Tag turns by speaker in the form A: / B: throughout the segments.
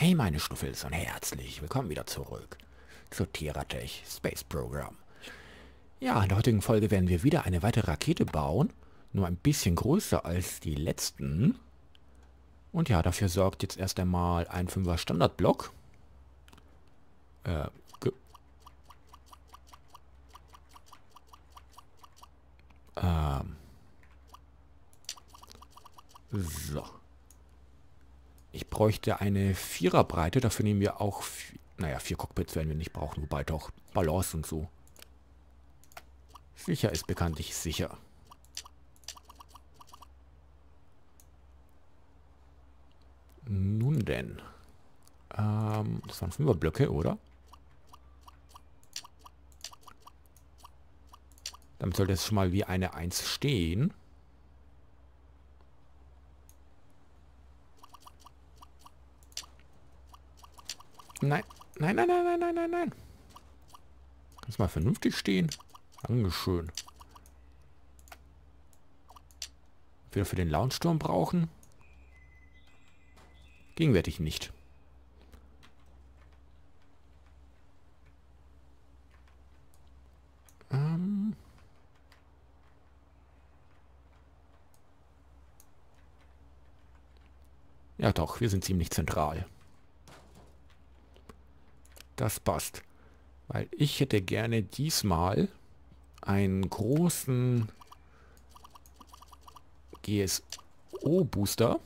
A: Hey meine Schnuffels und herzlich willkommen wieder zurück zu Teratech Space Program. Ja, in der heutigen Folge werden wir wieder eine weitere Rakete bauen, nur ein bisschen größer als die letzten. Und ja, dafür sorgt jetzt erst einmal ein 5er Standardblock. Äh, ähm. So. Ich bräuchte eine Viererbreite. Dafür nehmen wir auch... Naja, vier Cockpits werden wir nicht brauchen. Wobei doch Balance und so. Sicher ist bekanntlich sicher. Nun denn. Ähm, das waren Fünferblöcke, oder? Damit sollte es schon mal wie eine 1 stehen. Nein, nein, nein, nein, nein, nein, nein, nein. Kannst mal vernünftig stehen. Dankeschön. Wir für den Launchsturm brauchen? Gegenwärtig nicht. Ähm. Ja doch, wir sind ziemlich zentral. Das passt. Weil ich hätte gerne diesmal einen großen GSO-Booster.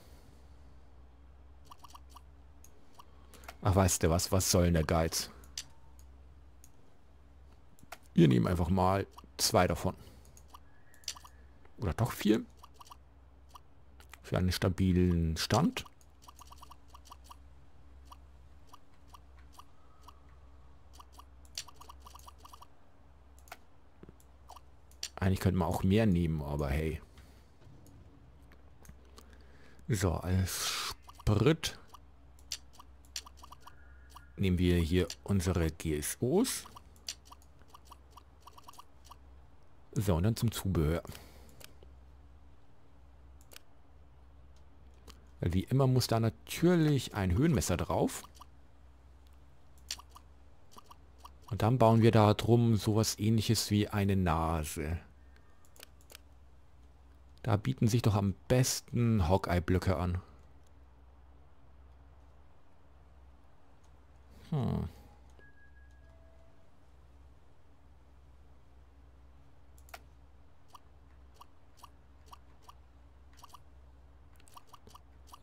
A: Ach, weißt du was? Was soll denn der Geiz? Wir nehmen einfach mal zwei davon. Oder doch vier. Für einen stabilen Stand. Eigentlich könnte man auch mehr nehmen, aber hey. So, als Sprit nehmen wir hier unsere GSOs. So, und dann zum Zubehör. Wie immer muss da natürlich ein Höhenmesser drauf. Und dann bauen wir da drum sowas ähnliches wie eine Nase. Da bieten sich doch am besten Hawkeye-Blöcke an. Hm.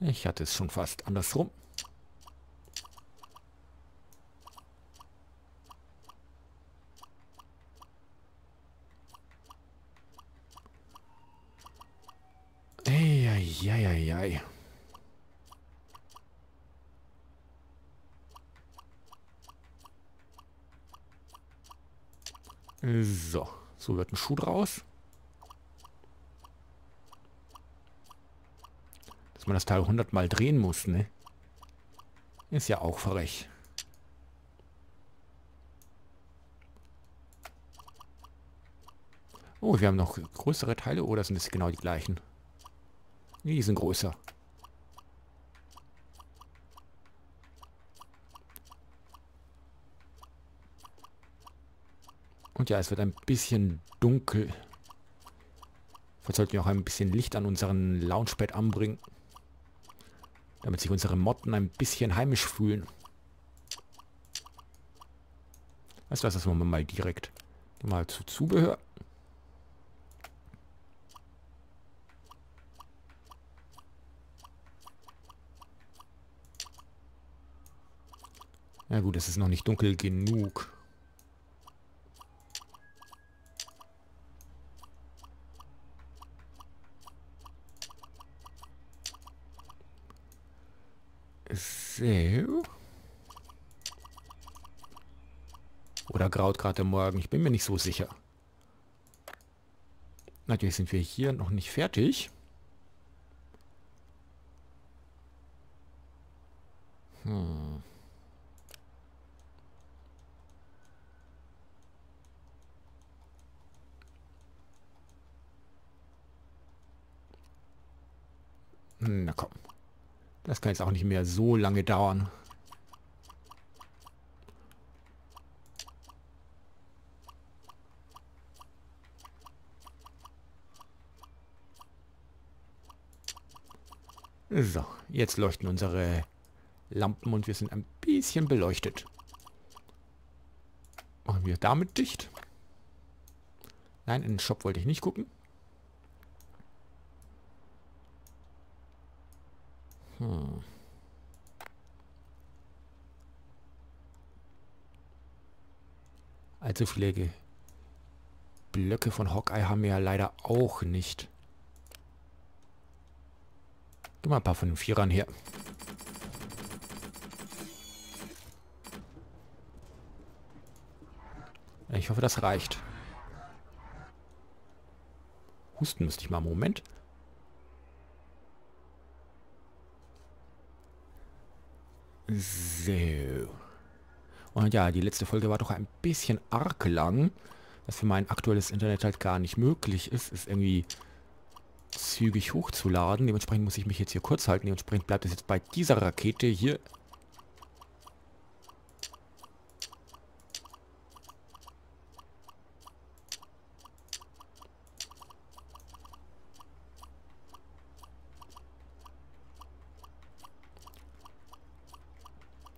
A: Ich hatte es schon fast andersrum. So, so wird ein Schuh draus. Dass man das Teil 100 Mal drehen muss, ne? Ist ja auch frech. Oh, wir haben noch größere Teile. Oder sind es genau die gleichen? Die sind größer. Ja, es wird ein bisschen dunkel. Vielleicht sollten wir auch ein bisschen Licht an unseren Launchpad anbringen. Damit sich unsere Motten ein bisschen heimisch fühlen. Weißt du was, das machen wir mal direkt. Mal zu Zubehör. Ja gut, es ist noch nicht dunkel genug. So. Oder graut gerade Morgen? Ich bin mir nicht so sicher. Natürlich sind wir hier noch nicht fertig. Hm. Na komm. Das kann jetzt auch nicht mehr so lange dauern. So, jetzt leuchten unsere Lampen und wir sind ein bisschen beleuchtet. Machen wir damit dicht. Nein, in den Shop wollte ich nicht gucken. Hm. Allzu viele Blöcke von Hawkeye haben wir ja leider auch nicht. Gib mal ein paar von den Vierern her. Ich hoffe, das reicht. Husten müsste ich mal. Moment. So. Und ja, die letzte Folge war doch ein bisschen arg lang. Was für mein aktuelles Internet halt gar nicht möglich ist, ist irgendwie zügig hochzuladen. Dementsprechend muss ich mich jetzt hier kurz halten. Dementsprechend bleibt es jetzt bei dieser Rakete hier.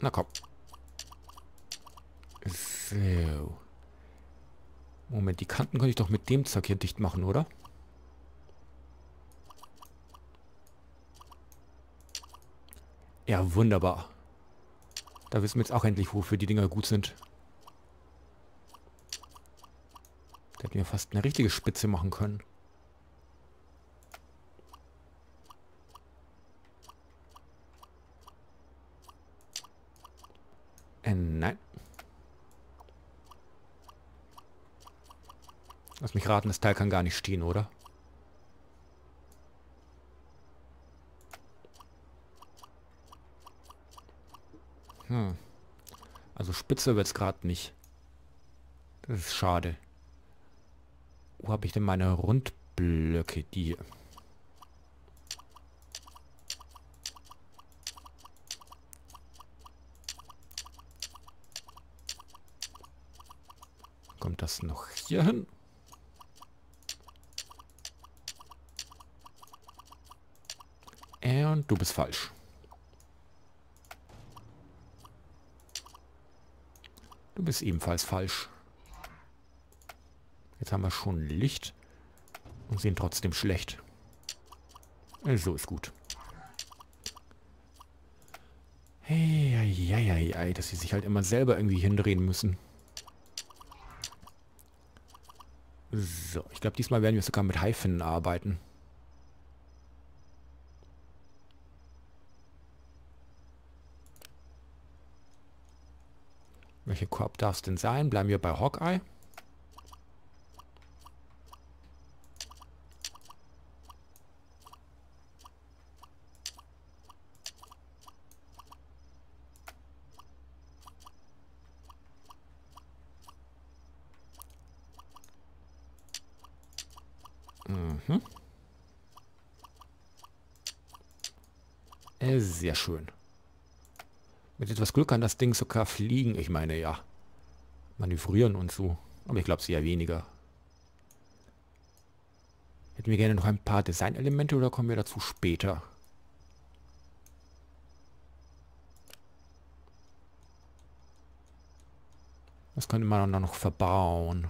A: Na komm. So. Moment, die Kanten könnte ich doch mit dem Zeug hier dicht machen, oder? Ja, wunderbar. Da wissen wir jetzt auch endlich, wofür die Dinger gut sind. Da hätten wir fast eine richtige Spitze machen können. Äh, nein. Lass mich raten, das Teil kann gar nicht stehen, oder? Hm. Also spitze wird es gerade nicht. Das ist schade. Wo habe ich denn meine Rundblöcke? Die... Kommt das noch hier hin? Und du bist falsch. Du bist ebenfalls falsch. Jetzt haben wir schon Licht und sehen trotzdem schlecht. So also ist gut. Hey, dass sie sich halt immer selber irgendwie hindrehen müssen. So, ich glaube, diesmal werden wir sogar mit Haifinnen arbeiten. Welche Korb darf es denn sein? Bleiben wir bei Hawkeye. Mhm. Äh, sehr schön. Mit etwas Glück kann das Ding sogar fliegen. Ich meine, ja. Manövrieren und so. Aber ich glaube, sehr weniger. Hätten wir gerne noch ein paar Designelemente oder kommen wir dazu später? Was könnte man dann noch verbauen?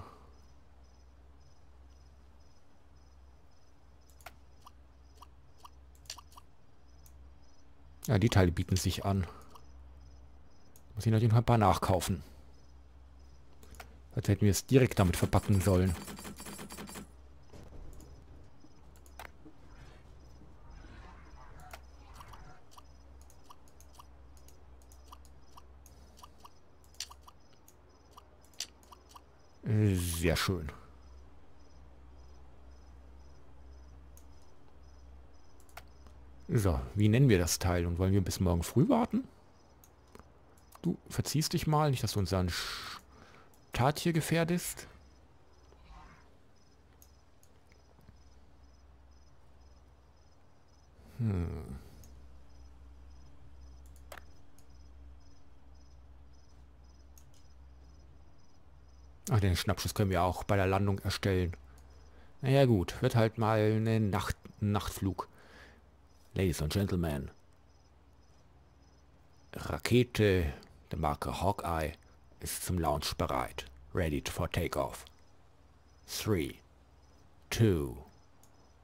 A: Ja, die Teile bieten sich an. Muss ich natürlich noch ein paar nachkaufen. Als hätten wir es direkt damit verpacken sollen. Sehr schön. So, wie nennen wir das Teil? Und wollen wir bis morgen früh warten? Du verziehst dich mal, nicht, dass du unseren Start hier gefährdest. Hm. Ach, den Schnappschuss können wir auch bei der Landung erstellen. Naja gut, wird halt mal eine Nacht, Nachtflug. Ladies and Gentlemen, Rakete der Marke Hawkeye ist zum Launch bereit. Ready for takeoff. 3, 2,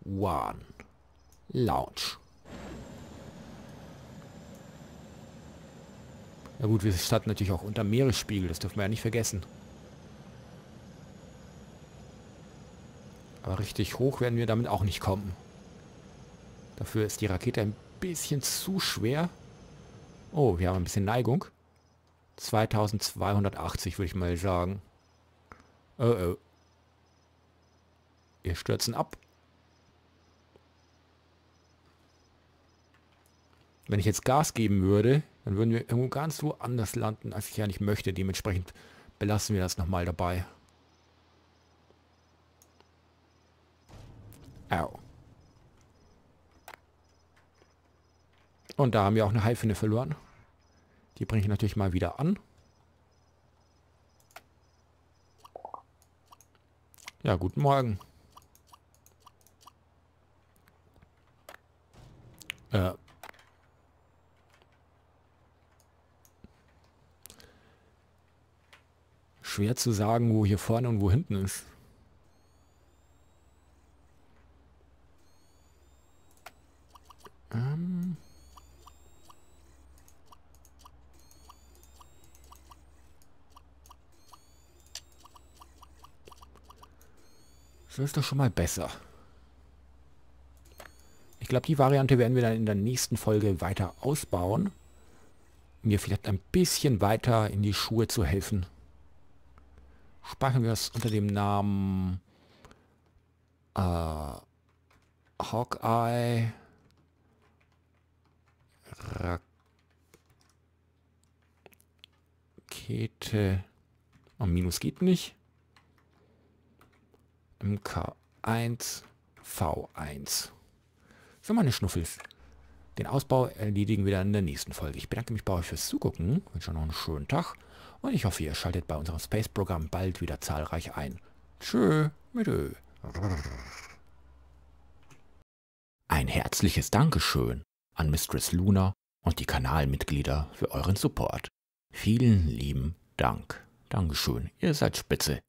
A: 1, Launch. Na gut, wir starten natürlich auch unter Meeresspiegel, das dürfen wir ja nicht vergessen. Aber richtig hoch werden wir damit auch nicht kommen. Dafür ist die Rakete ein bisschen zu schwer. Oh, wir haben ein bisschen Neigung. 2280 würde ich mal sagen. Oh oh. Wir stürzen ab. Wenn ich jetzt Gas geben würde, dann würden wir irgendwo ganz woanders landen, als ich ja nicht möchte. Dementsprechend belassen wir das nochmal dabei. Au. Und da haben wir auch eine Haifinne verloren. Die bringe ich natürlich mal wieder an. Ja, guten Morgen. Äh. Schwer zu sagen, wo hier vorne und wo hinten ist. So ist doch schon mal besser. Ich glaube, die Variante werden wir dann in der nächsten Folge weiter ausbauen. Mir vielleicht ein bisschen weiter in die Schuhe zu helfen. Speichern wir es unter dem Namen äh, Hawkeye Rakete. Oh, Minus geht nicht. MK1 V1. So, meine Schnuffels. Den Ausbau erledigen wir dann in der nächsten Folge. Ich bedanke mich bei euch fürs Zugucken, wünsche noch einen schönen Tag und ich hoffe, ihr schaltet bei unserem Space-Programm bald wieder zahlreich ein. Tschö, mit Ö. Ein herzliches Dankeschön an Mistress Luna und die Kanalmitglieder für euren Support. Vielen lieben Dank. Dankeschön, ihr seid spitze.